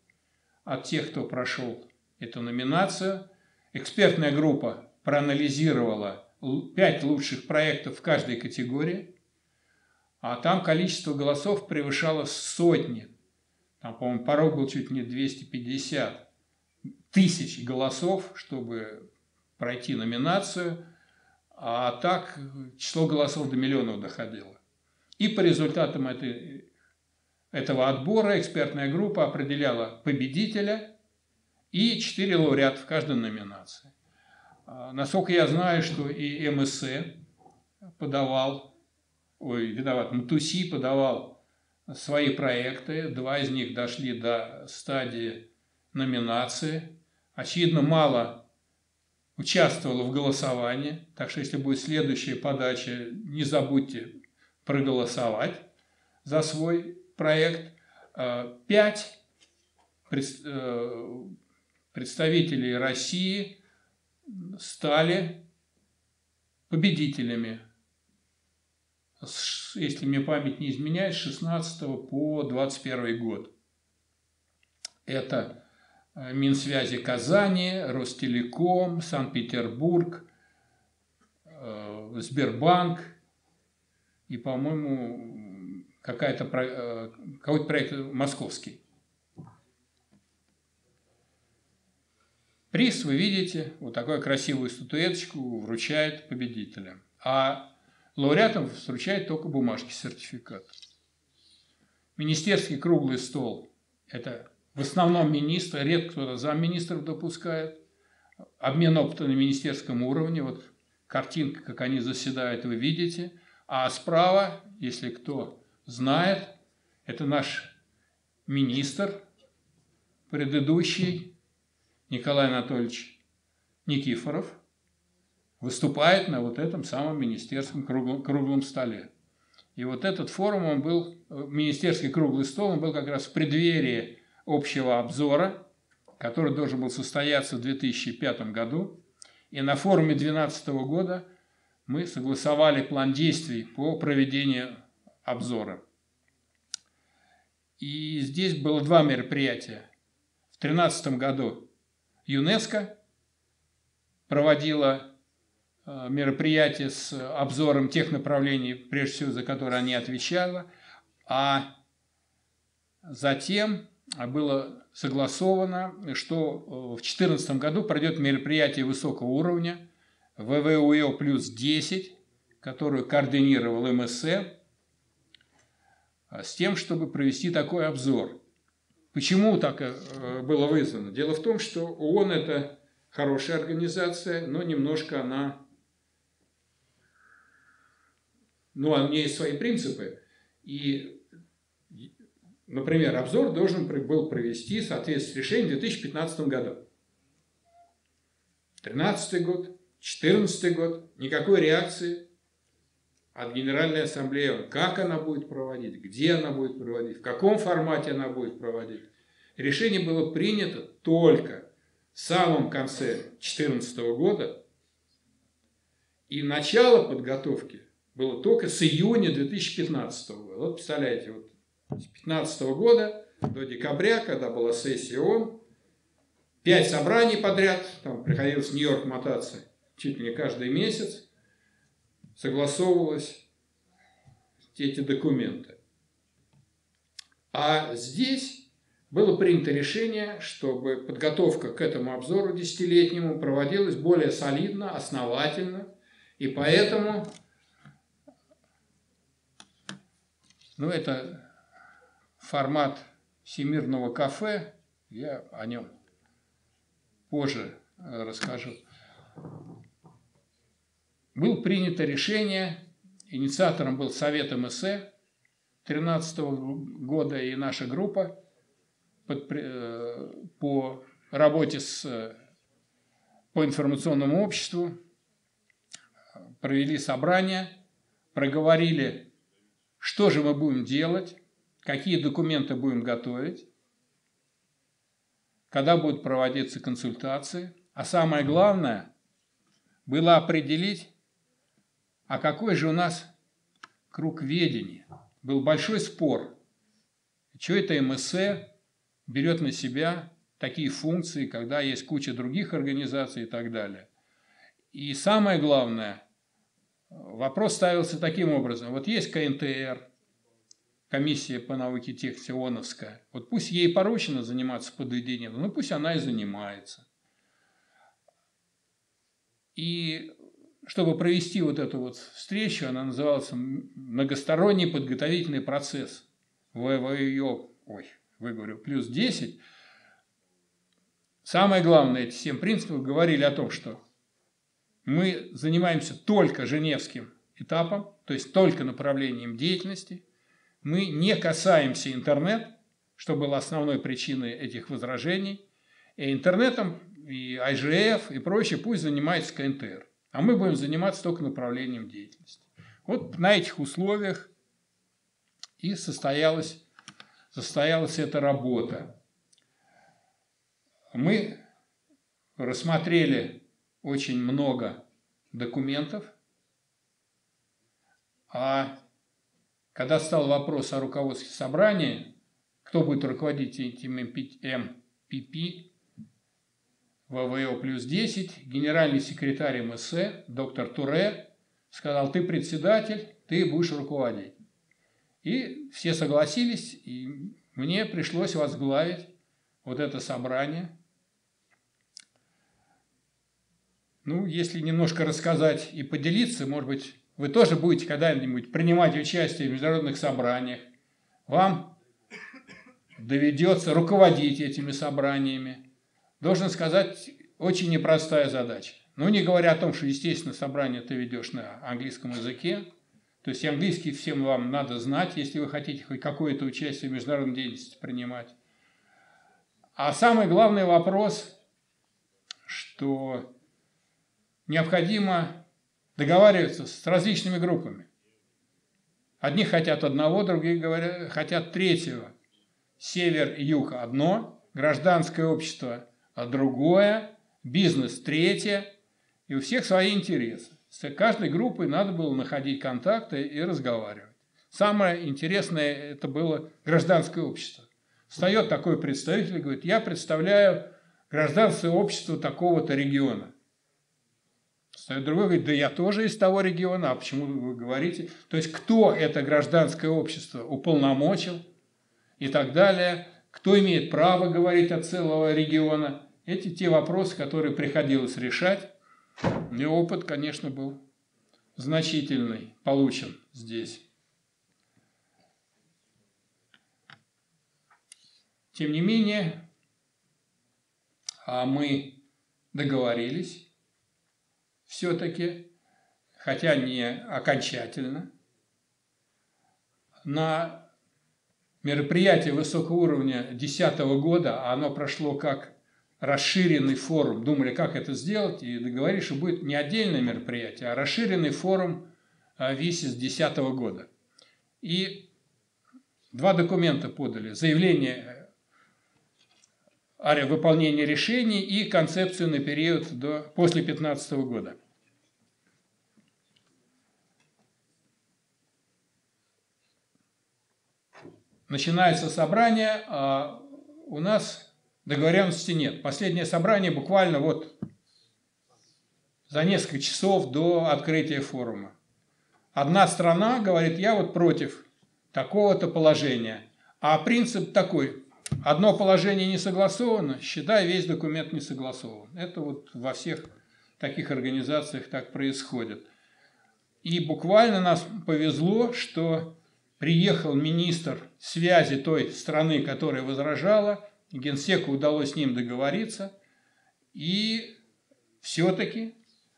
от тех, кто прошел эту номинацию. Экспертная группа проанализировала пять лучших проектов в каждой категории, а там количество голосов превышало сотни. Там, по-моему, порог был чуть не 250 тысяч голосов, чтобы пройти номинацию, а так число голосов до миллионов доходило. И по результатам этой, этого отбора экспертная группа определяла победителя и четыре лауреата в каждой номинации. А, насколько я знаю, что и МСЭ подавал, ой, виноват, МТУСИ подавал свои проекты, два из них дошли до стадии номинации. Очевидно, мало участвовало в голосовании, так что если будет следующая подача, не забудьте проголосовать за свой проект. А, пять представителей России – стали победителями, если мне память не изменяет, с 16 по 21 год. Это э, Минсвязи Казани, Ростелеком, Санкт-Петербург, э, Сбербанк и, по-моему, какая-то, э, какой-то проект московский. Приз вы видите, вот такую красивую статуэточку вручает победителям. А лауреатам вручает только бумажки сертификат. Министерский круглый стол – это в основном министр, редко кто-то замминистров допускает. Обмен опыта на министерском уровне, вот картинка, как они заседают, вы видите. А справа, если кто знает, это наш министр предыдущий, Николай Анатольевич Никифоров выступает на вот этом самом министерском круглом, круглом столе. И вот этот форум, он был, министерский круглый стол, он был как раз в преддверии общего обзора, который должен был состояться в 2005 году. И на форуме 2012 года мы согласовали план действий по проведению обзора. И здесь было два мероприятия. В 2013 году ЮНЕСКО проводила э, мероприятие с обзором тех направлений, прежде всего, за которые они отвечали, а затем было согласовано, что э, в 2014 году пройдет мероприятие высокого уровня ВВУЭ плюс 10, которую координировал МСЭ, с тем, чтобы провести такой обзор. Почему так э, было вызвано? Дело в том, что ООН – это хорошая организация, но немножко она, ну, у нее есть свои принципы. И, например, обзор должен был провести в соответствии с решением в 2015 году. 2013 год, 2014 год, никакой реакции от Генеральной Ассамблеи, как она будет проводить, где она будет проводить, в каком формате она будет проводить. Решение было принято только в самом конце 2014 года, и начало подготовки было только с июня 2015 года. Вот представляете, вот с 2015 года до декабря, когда была сессия ООН, пять собраний подряд, там приходилось в Нью-Йорк мотаться чуть ли не каждый месяц, согласовывалось эти документы. А здесь было принято решение, чтобы подготовка к этому обзору десятилетнему проводилась более солидно, основательно, и поэтому, ну, это формат всемирного кафе, я о нем позже расскажу. Было принято решение, инициатором был Совет МСЭ 2013 года и наша группа, под, э, по работе с, по информационному обществу, провели собрание, проговорили, что же мы будем делать, какие документы будем готовить, когда будут проводиться консультации. А самое главное было определить, а какой же у нас круг ведения. Был большой спор, что это МСЭ, берет на себя такие функции, когда есть куча других организаций и так далее. И самое главное, вопрос ставился таким образом. Вот есть КНТР, комиссия по науке технике ОНовская. Вот пусть ей поручено заниматься подведением, ну пусть она и занимается. И чтобы провести вот эту вот встречу, она называлась многосторонний подготовительный процесс. ВВО, ой, выговорю, плюс 10, самое главное, эти семь принципов говорили о том, что мы занимаемся только Женевским этапом, то есть только направлением деятельности. Мы не касаемся интернет, что было основной причиной этих возражений. И интернетом, и IGF, и прочее пусть занимается КНТР. А мы будем заниматься только направлением деятельности. Вот на этих условиях и состоялась состоялась эта работа. Мы рассмотрели очень много документов, а когда стал вопрос о руководстве собрания, кто будет руководить этим МПП, ВВО плюс 10, генеральный секретарь МСЭ, доктор Туре, сказал, ты председатель, ты будешь руководить. И все согласились, и мне пришлось возглавить вот это собрание. Ну, если немножко рассказать и поделиться, может быть, вы тоже будете когда-нибудь принимать участие в международных собраниях. Вам доведется руководить этими собраниями. Должен сказать, очень непростая задача. Ну, не говоря о том, что, естественно, собрание ты ведешь на английском языке, то есть английский всем вам надо знать, если вы хотите хоть какое-то участие в международной деятельности принимать. А самый главный вопрос, что необходимо договариваться с различными группами. Одни хотят одного, другие говорят, хотят третьего. Север и юг одно, гражданское общество другое, бизнес третье, и у всех свои интересы. С каждой группой надо было находить контакты и разговаривать. Самое интересное это было гражданское общество. Встает такой представитель и говорит, я представляю гражданское общество такого-то региона. Встает другой говорит, да я тоже из того региона, а почему вы говорите? То есть, кто это гражданское общество уполномочил и так далее, кто имеет право говорить от целого региона. Эти те вопросы, которые приходилось решать. И опыт, конечно, был значительный, получен здесь. Тем не менее, а мы договорились все-таки, хотя не окончательно, на мероприятие высокого уровня 2010 года, а оно прошло как расширенный форум. Думали, как это сделать, и договорились, что будет не отдельное мероприятие, а расширенный форум а, ВИСИС 2010 года. И два документа подали. Заявление выполнения решений и концепцию на период до, после 2015 года. Начинается собрание, а у нас договоренности нет. Последнее собрание буквально вот за несколько часов до открытия форума. Одна страна говорит, я вот против такого-то положения. А принцип такой, одно положение не согласовано, считай, весь документ не согласован. Это вот во всех таких организациях так происходит. И буквально нас повезло, что приехал министр связи той страны, которая возражала, генсеку удалось с ним договориться, и все-таки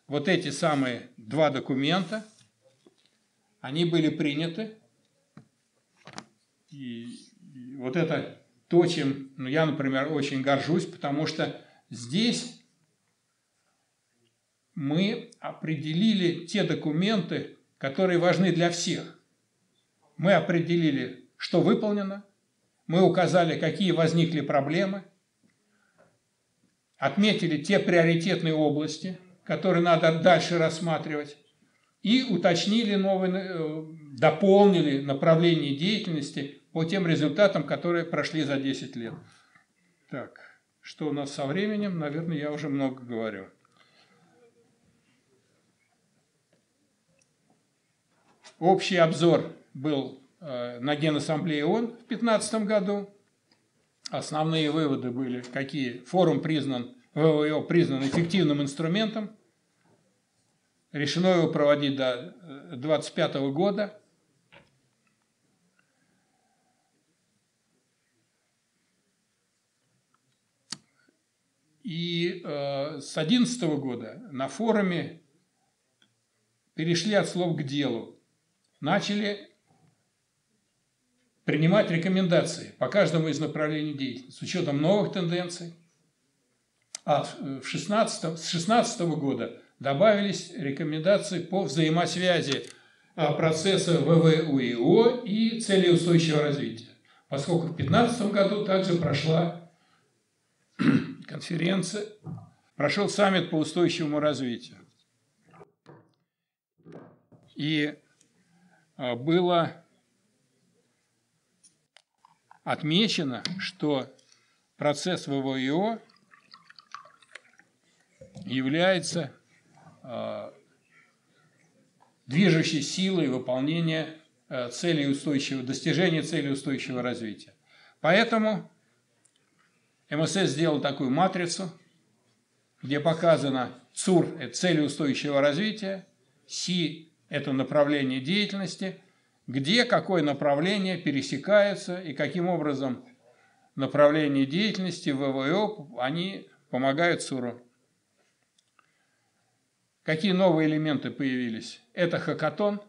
вот эти самые два документа, они были приняты, и, вот это то, чем ну, я, например, очень горжусь, потому что здесь мы определили те документы, которые важны для всех. Мы определили, что выполнено, мы указали, какие возникли проблемы, отметили те приоритетные области, которые надо дальше рассматривать, и уточнили новые, э, дополнили направление деятельности по тем результатам, которые прошли за 10 лет. Так, что у нас со временем? Наверное, я уже много говорю. Общий обзор был на Генассамблее ООН в 2015 году. Основные выводы были какие? Форум признан, ВВО признан эффективным инструментом. Решено его проводить до 2025 э, года. И э, с 2011 года на форуме перешли от слов к делу. Начали принимать рекомендации по каждому из направлений деятельности с учетом новых тенденций. А в 16, с 2016 года добавились рекомендации по взаимосвязи а, процесса ВВУИО и целей устойчивого развития. Поскольку в 2015 году также прошла конференции прошел саммит по устойчивому развитию. И а, было отмечено, что процесс ВВИО является а, движущей силой выполнения а, целей устойчивого, достижения целей устойчивого развития. Поэтому МСС сделал такую матрицу, где показано ЦУР – это цель устойчивого развития, СИ – это направление деятельности, где какое направление пересекается и каким образом направления деятельности ВВО, они помогают ЦУРу. Какие новые элементы появились? Это хакатон,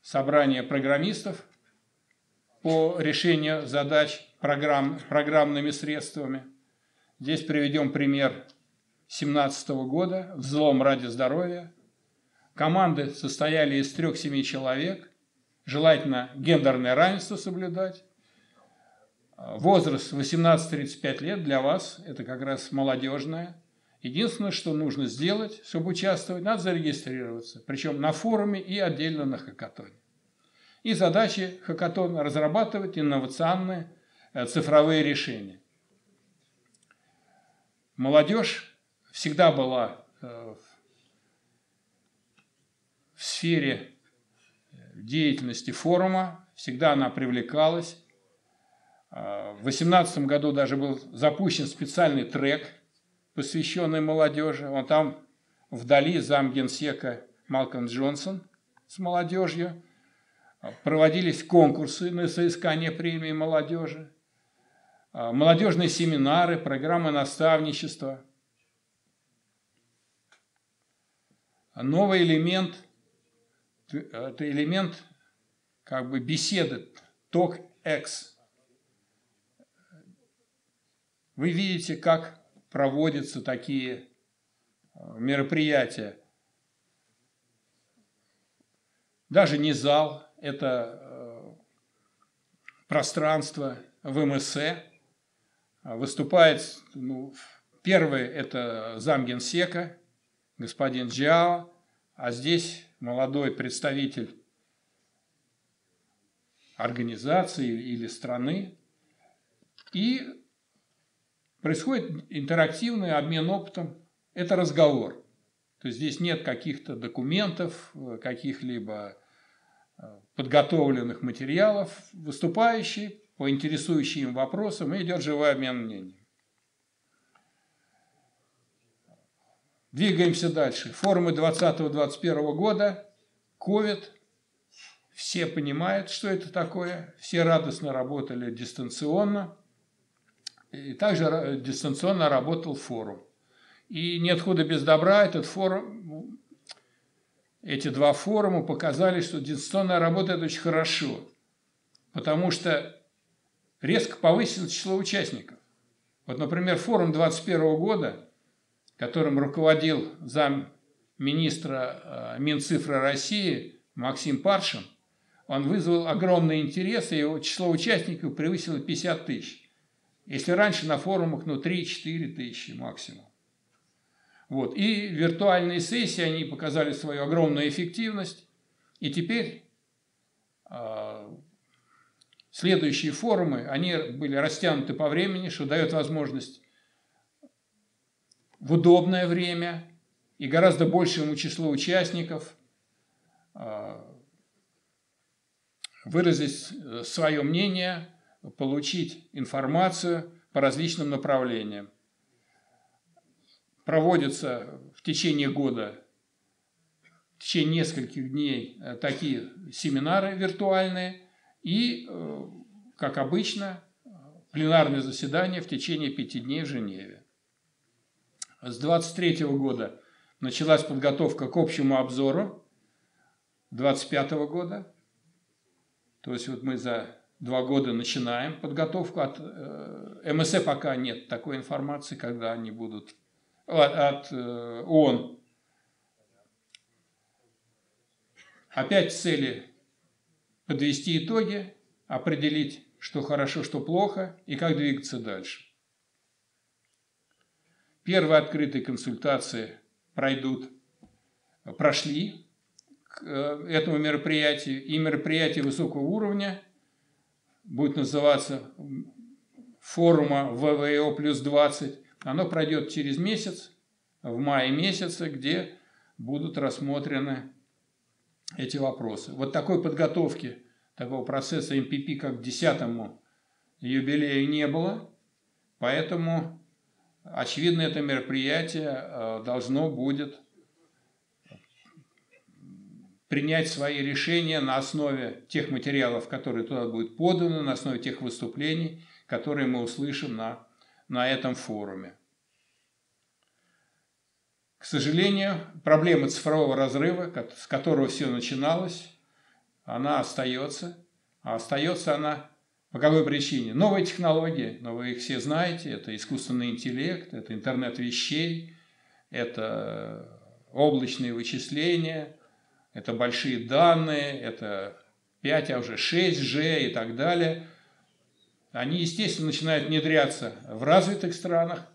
собрание программистов по решению задач программ, программными средствами. Здесь приведем пример 2017 года «Взлом ради здоровья». Команды состояли из трех-семи человек, желательно гендерное равенство соблюдать. Возраст 18-35 лет для вас – это как раз молодежное. Единственное, что нужно сделать, чтобы участвовать, надо зарегистрироваться, причем на форуме и отдельно на хакатоне. И задачи хакатона – разрабатывать инновационные цифровые решения. Молодежь всегда была в сфере деятельности форума, всегда она привлекалась. В 2018 году даже был запущен специальный трек, посвященный молодежи. Он там вдали зам генсека Малком Джонсон с молодежью. Проводились конкурсы на соискание премии молодежи, молодежные семинары, программы наставничества. Новый элемент – это элемент как бы беседы, ток X. Вы видите, как проводятся такие э, мероприятия. Даже не зал, это э, пространство в МСЭ. Выступает, ну, первый это замгенсека, господин Джао, а здесь молодой представитель организации или страны. И происходит интерактивный обмен опытом. Это разговор. То есть здесь нет каких-то документов, каких-либо э, подготовленных материалов. Выступающий по интересующим им вопросам и идет живой обмен мнений. Двигаемся дальше. Форумы 2020-2021 года, COVID, все понимают, что это такое, все радостно работали дистанционно, и также дистанционно работал форум. И нет худа без добра, этот форум, эти два форума показали, что дистанционная работа – это очень хорошо, потому что резко повысилось число участников. Вот, например, форум 2021 года – которым руководил зам министра э, Минцифры России Максим Паршин, он вызвал огромный интерес, и его число участников превысило 50 тысяч. Если раньше на форумах ну, 3-4 тысячи максимум. Вот. И виртуальные сессии, они показали свою огромную эффективность. И теперь э, следующие форумы, они были растянуты по времени, что дает возможность в удобное время и гораздо большему числу участников а, выразить э, свое мнение, получить информацию по различным направлениям. Проводятся в течение года, в течение нескольких дней э, такие семинары виртуальные и, э, как обычно, пленарное заседание в течение пяти дней в Женеве. С 23 года началась подготовка к общему обзору 25 года. То есть вот мы за два года начинаем подготовку. От э, МСЭ пока нет такой информации, когда они будут от, от э, ООН. Опять цели подвести итоги, определить, что хорошо, что плохо и как двигаться дальше. Первые открытые консультации пройдут, прошли к э, этому мероприятию. И мероприятие высокого уровня будет называться форума ВВО плюс 20. Оно пройдет через месяц, в мае месяце, где будут рассмотрены эти вопросы. Вот такой подготовки, такого процесса МПП, как к 10 юбилею не было, поэтому Очевидно, это мероприятие э, должно будет принять свои решения на основе тех материалов, которые туда будут поданы, на основе тех выступлений, которые мы услышим на, на этом форуме. К сожалению, проблема цифрового разрыва, с которого все начиналось, она остается. А остается она по какой причине? Новые технологии, но вы их все знаете, это искусственный интеллект, это интернет вещей, это облачные вычисления, это большие данные, это 5, а уже 6G и так далее. Они, естественно, начинают внедряться в развитых странах,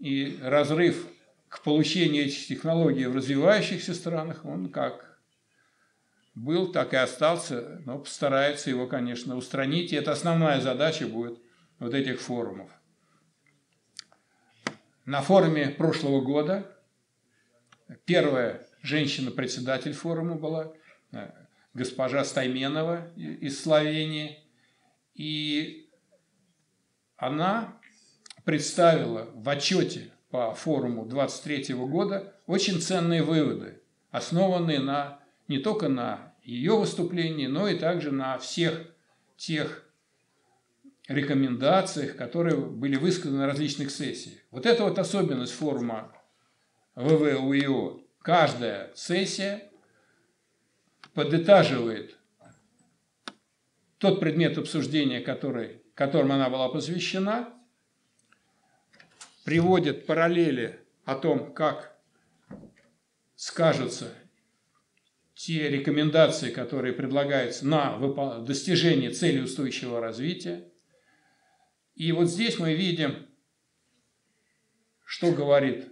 и разрыв к получению этих технологий в развивающихся странах, он как был, так и остался, но постарается его, конечно, устранить. И это основная задача будет вот этих форумов. На форуме прошлого года первая женщина-председатель форума была, э, госпожа Стайменова из Словении. И она представила в отчете по форуму 23 года очень ценные выводы, основанные на, не только на ее выступлении, но и также на всех тех рекомендациях, которые были высказаны на различных сессиях. Вот это вот особенность форума ВВУИО. Каждая сессия подытаживает тот предмет обсуждения, который, которым она была посвящена, приводит параллели о том, как скажутся те рекомендации, которые предлагаются на достижение цели устойчивого развития. И вот здесь мы видим, что говорит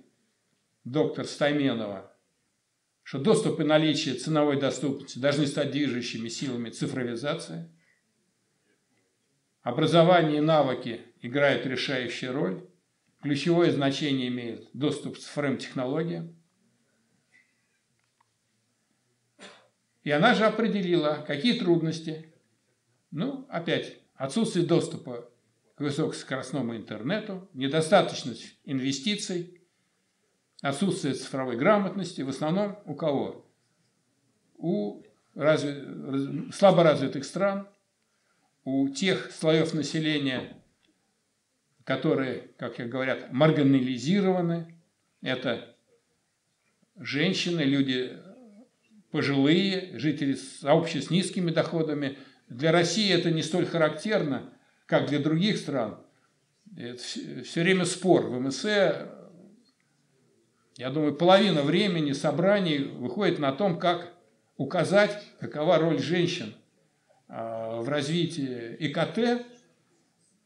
доктор Стайменова, что доступ и наличие ценовой доступности должны стать движущими силами цифровизации. Образование и навыки играют решающую роль. Ключевое значение имеет доступ к цифровым технологиям. И она же определила, какие трудности. Ну, опять, отсутствие доступа к высокоскоростному интернету, недостаточность инвестиций, отсутствие цифровой грамотности. В основном у кого? У разве, слаборазвитых стран, у тех слоев населения, которые, как говорят, маргинализированы. Это женщины, люди пожилые, жители сообществ с низкими доходами. Для России это не столь характерно, как для других стран. Это все время спор. В МСЭ, я думаю, половина времени собраний выходит на том, как указать, какова роль женщин а, в развитии ИКТ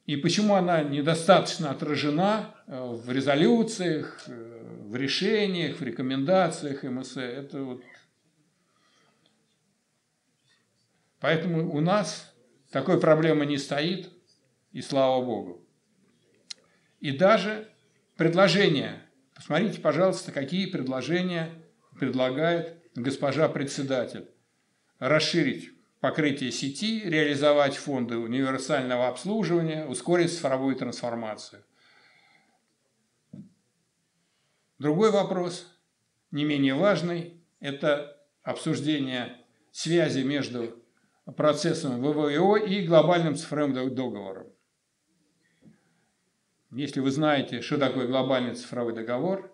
и почему она недостаточно отражена э, в резолюциях, э, в решениях, в рекомендациях МСЭ. Это вот Поэтому у нас такой проблемы не стоит, и слава Богу. И даже предложения. Посмотрите, пожалуйста, какие предложения предлагает госпожа председатель. Расширить покрытие сети, реализовать фонды универсального обслуживания, ускорить цифровую трансформацию. Другой вопрос, не менее важный, это обсуждение связи между процессом ВВО и глобальным цифровым договором. Если вы знаете, что такое глобальный цифровой договор,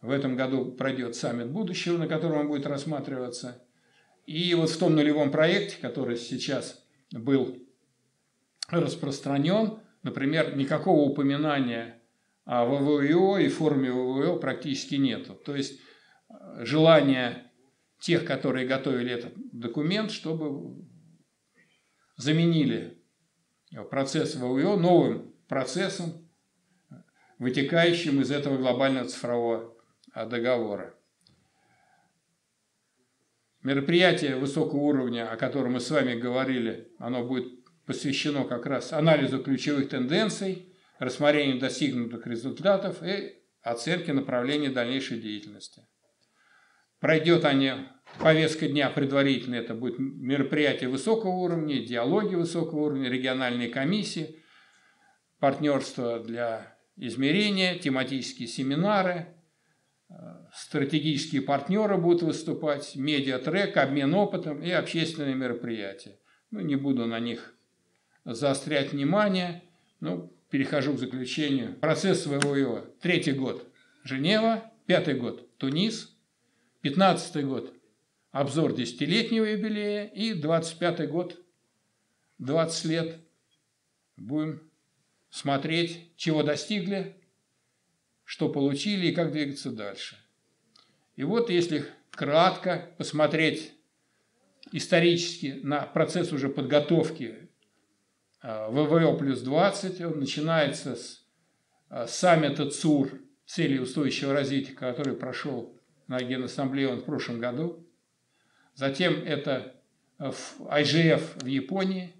в этом году пройдет саммит будущего, на котором он будет рассматриваться. И вот в том нулевом проекте, который сейчас был распространен, например, никакого упоминания о ВВО и форме ВВО практически нету. То есть э, желание тех, которые готовили этот документ, чтобы заменили процесс ВВО новым процессом, вытекающим из этого глобального цифрового а, договора. Мероприятие высокого уровня, о котором мы с вами говорили, оно будет посвящено как раз анализу ключевых тенденций, рассмотрению достигнутых результатов и оценке направления дальнейшей деятельности. Пройдет они повестка дня предварительно это будет мероприятие высокого уровня, диалоги высокого уровня, региональные комиссии, партнерство для измерения, тематические семинары, э, стратегические партнеры будут выступать, медиатрек, обмен опытом и общественные мероприятия. Ну, не буду на них заострять внимание, ну, перехожу к заключению. Процесс ВВО. Третий год Женева, пятый год Тунис, пятнадцатый год обзор десятилетнего юбилея и 25 год, 20 лет. Будем смотреть, чего достигли, что получили и как двигаться дальше. И вот если кратко посмотреть исторически на процесс уже подготовки а, ВВО плюс 20, он начинается с а, саммита ЦУР цели устойчивого развития, который прошел на Генассамблее в прошлом году – Затем это IGF в Японии.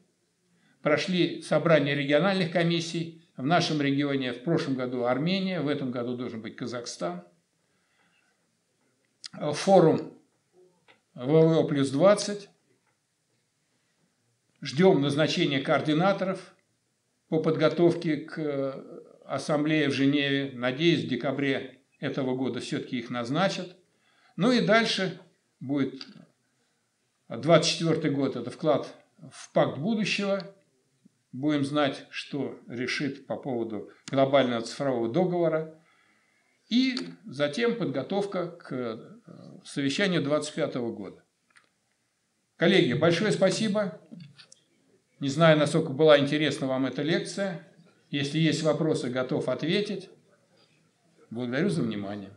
прошли собрания региональных комиссий. В нашем регионе в прошлом году Армения, в этом году должен быть Казахстан. Форум ВВО плюс 20. Ждем назначения координаторов по подготовке к ассамблее в Женеве. Надеюсь, в декабре этого года все-таки их назначат. Ну и дальше будет 24 год – это вклад в пакт будущего. Будем знать, что решит по поводу глобального цифрового договора. И затем подготовка к э, совещанию 25 года. Коллеги, большое спасибо. Не знаю, насколько была интересна вам эта лекция. Если есть вопросы, готов ответить. Благодарю за внимание.